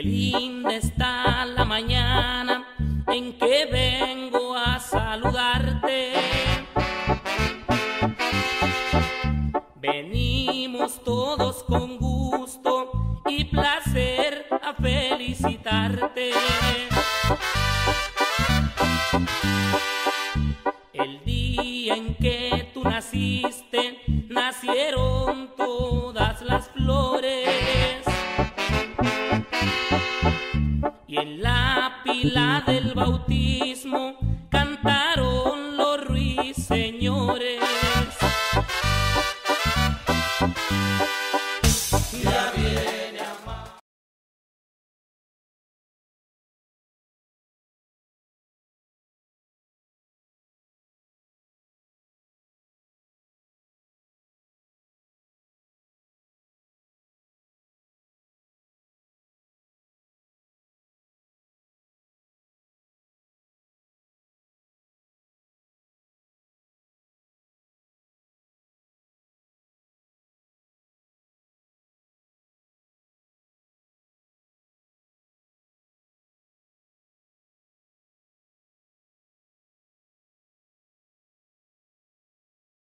Qué linda está la mañana en que vengo a saludarte. Venimos todos con gusto y placer a felicitarte. El día en que tú naciste, nacieron todas las flores. águila del bautismo cantaron.